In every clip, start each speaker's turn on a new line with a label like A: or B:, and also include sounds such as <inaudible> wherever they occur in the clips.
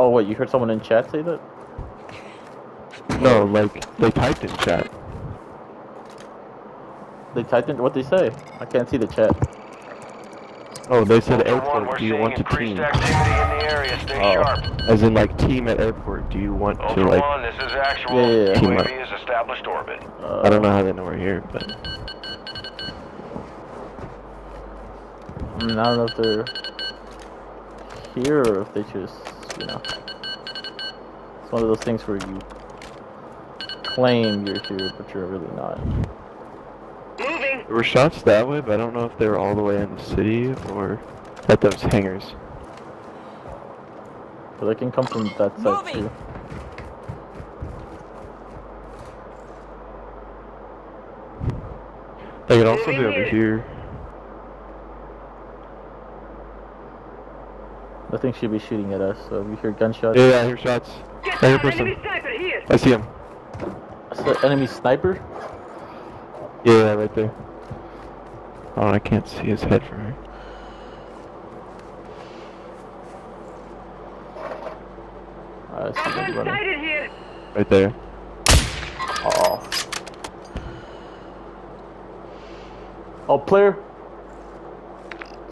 A: Oh, wait, You heard someone in chat say that?
B: No, like they typed in chat.
A: They typed in what they say. I can't see the chat.
B: Oh, they said
C: Ultra
B: airport.
C: we're
B: Do you want to team?
C: activity in the area. Stay
A: Oh.
C: sharp.
B: As in like team at airport. Do you want to
C: Ultra
B: like?
C: One, this is actual.
A: Yeah, yeah, yeah.
B: Team up.
C: UAV is established orbit.
A: Uh,
B: I don't know how they know we're here, but
A: I, mean, I don't know if they're here or if they just, you know. It's one of those things where you claim you're here, but you're really not.
C: Moving.
B: there were shots that way. But I don't know if they were all the way in the city or at those hangars.
A: But they can come from that side
D: Moving.
A: too.
B: They could also be over here.
A: Nothing should be shooting at us, so if you hear gunshots.
B: Yeah, yeah, I hear shots. I hear person. I see him.
A: That's the enemy sniper?
B: Yeah, yeah, right there. Oh, I can't see his head from ah, here.
A: I see them running.
B: Right there.
A: Oh. Oh, player.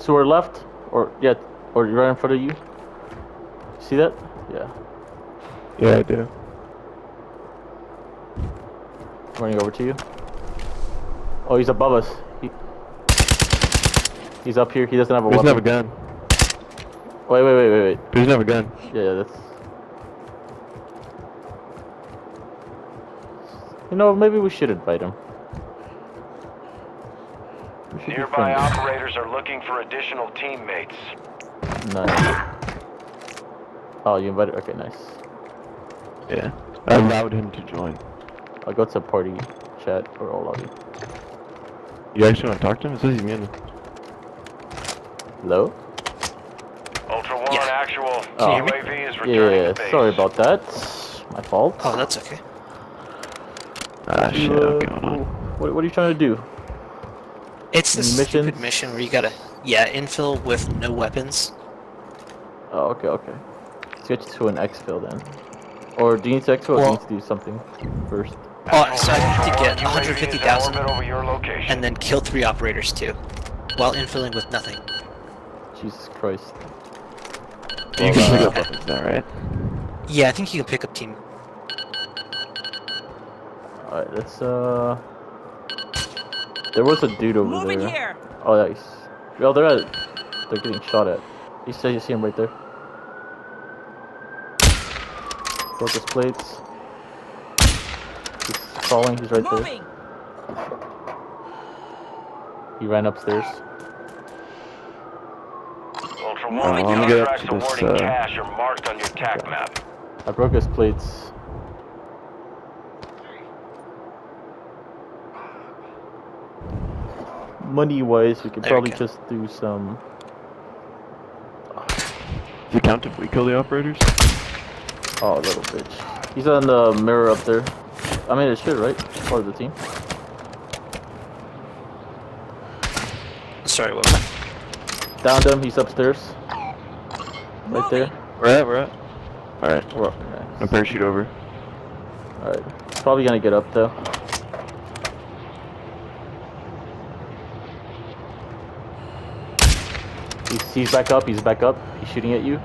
A: To our left, or yeah, Oh, or right in front of you. See that? Yeah.
B: Yeah, I do.
A: Running over to you. Oh, he's above us. He, he's up here. He doesn't have a
B: He doesn't have a gun.
A: Wait, wait, wait, wait, wait.
B: He doesn't have a gun.
A: Yeah, that's. You know, maybe we should invite him. Should
C: Nearby operators are looking for additional teammates.
A: Nice. Oh, you invited? Okay, nice.
B: Yeah. I allowed him to join.
A: I'll go to party chat or all of you.
B: You actually want to talk to him? It says he's muted.
A: Hello?
C: Ultra One,
D: Yeah.
C: actual.
A: Can
D: you hear me?
C: UAV is returning
A: Yeah,
C: to base.
A: sorry about that. My fault.
D: Oh, that's okay.
B: Ah,
A: You,
B: shit,
A: uh,
B: what's going on?
A: What, what are you trying to do?
D: It's this
A: Missions?
D: stupid mission where you gotta, yeah, infil with no weapons.
A: Oh, okay, okay. Let's get you to an exfil then. Or do you need to exfil or do you need to do something first?
D: Oh, so I need to get
C: UAV is in
D: 150,000
C: over your location.
D: and then kill three operators too, while infilling with nothing.
A: Jesus Christ.
B: You can pick up weapons now, right?
D: Yeah, I think you can pick up team.
A: Alright, let's uh There was a dude over
E: Moving
A: there.
E: here.
A: Oh nice. Well they're at they're getting shot at. You say you see him right there. Broke his plates. He's falling, he's right there.
E: Moving.
A: He ran upstairs.
C: Ultra
B: Uh,
C: One,
B: let me get up to this, uh,
C: cash are marked on your TAC map.
A: I broke his plates. Money wise, we could
D: There
A: probably just do some.
B: Does it count if we kill the operators?
A: Oh, little bitch. He's on the mirror up there. I mean, it should, right? Part of the team.
D: Sorry, what was that?
A: Downed him. He's upstairs. Right there.
B: Where at? Where at? Alright.
A: Well,
B: No parachute over.
A: Alright. Probably gonna get up though. He's, he's back up. He's back up. He's shooting at you.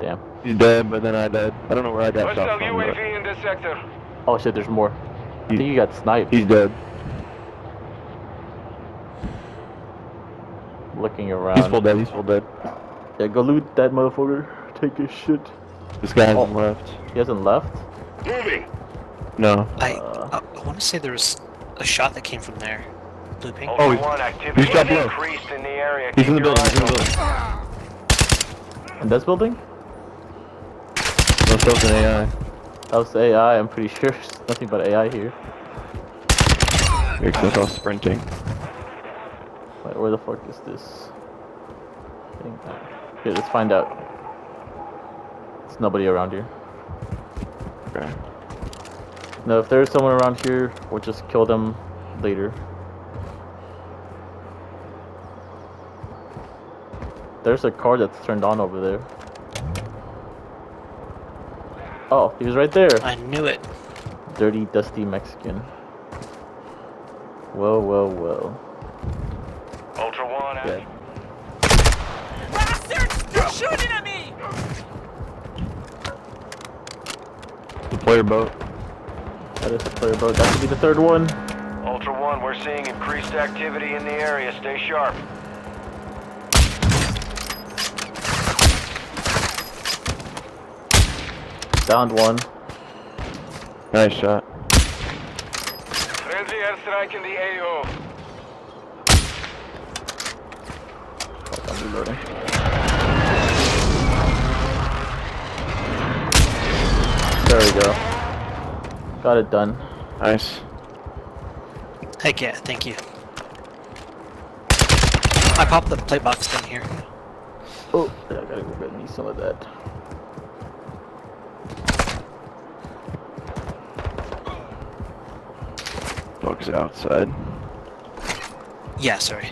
A: Damn.
B: He's dead, but then I died. I don't know where I got shot
C: Hostile
B: from, but
C: UAV in this sector.
A: Oh shit, there's more. I think you got sniped.
B: he's dead.
A: looking around.
B: He's full dead. He's full dead.
A: Yeah, go loot that motherfucker. Take his shit.
B: This guy hasn't
A: Oh.
B: left.
A: He hasn't left?
C: Moving.
B: No.
D: I,
A: Uh.
D: I, I want to say there was a shot that came from there. Blue pink.
B: Oh, he's-
C: One, activity
B: he's dropped
C: has
B: low.
C: increased in the area.
B: He's
C: Keep
B: in the
C: your
B: building. He's in the
C: eyes
B: building.
A: In this building?
B: No, so it's an AI.
A: That was AI, I'm pretty sure. <laughs> There's nothing but AI here.
B: Makes us all sprinting.
A: Wait, where the fuck is this? thing? Here, let's find out. There's nobody around here.
B: Okay.
A: Now, if there's someone around here, we'll just kill them later. There's a car that's turned on over there. Oh, he was right there.
D: I knew it.
A: Dirty, dusty Mexican. Well, well, well.
C: Ultra One,
A: Yeah.
E: Bastards! They're shooting at me!
B: The player boat.
A: That is the player boat. That could be the third one.
C: Ultra One, we're seeing increased activity in the area. Stay sharp.
A: Downed one.
B: Nice shot.
C: Friendly airstrike in the AO.
A: Fuck, I'm reloading. There we go. Got it done.
B: Nice.
D: Heck yeah, thank you. I popped the plate box thing here.
A: Oh, I gotta go get me some of that.
B: Dog's outside.
D: Yeah, sorry.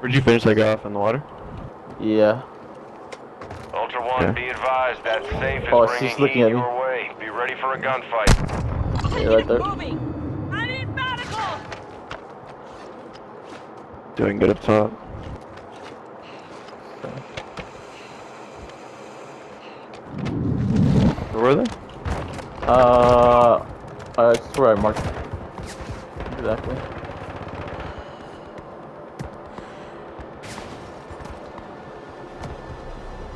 B: Where'd you finish that guy off in the water?
A: Yeah.
C: Ultra One,
B: Okay.
C: be advised that safe is
A: Oh, it's
C: bringing
A: just looking
C: heat
A: at me.
C: your way. Be ready for a gunfight.
A: Yeah, right there.
E: Moving! I need medical!
B: Doing good up top. Where were they?
A: Uh, uh, that's where I marked. Exactly.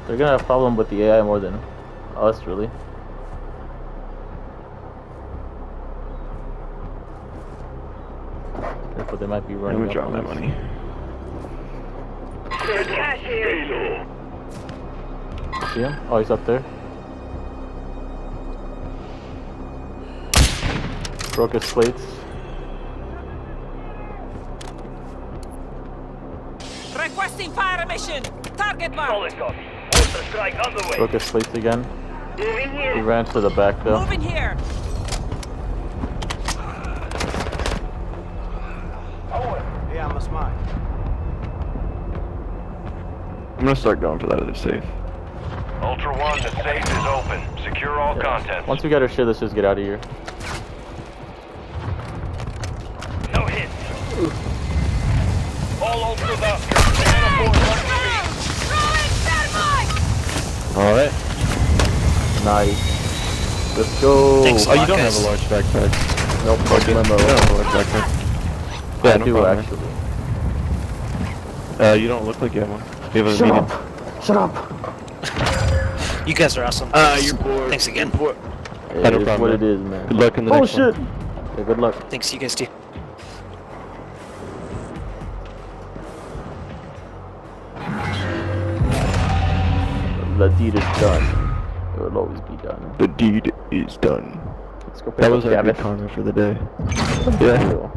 A: They're gonna have a problem with the AI more than us, really. Careful, they might be
B: I'm
A: running.
B: gonna
A: up
B: drop
A: on
B: my
A: us.
B: money.
A: See him? Oh, he's up there. Broke his plates.
E: Requesting fire mission! Target marked!
A: Broke his plates again. He ran to the back though.
E: Moving here!
B: I'm gonna start going for that other safe.
C: Ultra One, the safe is open. Secure all contents.
A: Once we get our shit, let's just get out of here.
C: All Ultras up. Uniform on
E: Throwing thermite!
B: Alright.
A: Nice. Let's go.
D: Thanks
B: Oh, you don't
D: guys.
B: have a large backpack.
A: Nope, no
B: Okay.
A: limo.
B: You don't have a large backpack.
A: I
B: Yeah, no
A: do
B: problem, man.
A: actually.
B: Uh, you don't look like you have one. You have a medium.
A: Shut up! <laughs>
D: You guys are awesome.
B: Ah, you're bored.
D: Thanks again.
A: It
B: Yeah, no problem,
A: what it
B: man.
A: is, man.
B: Good luck in the
A: oh
B: next
A: shit!
B: one.
A: Yeah, good luck.
D: Thanks, you guys too.
A: The deed is done. It will always be done.
B: The deed is done.
A: Let's go pick
B: That
A: up
B: was our good karma for the day. Yeah.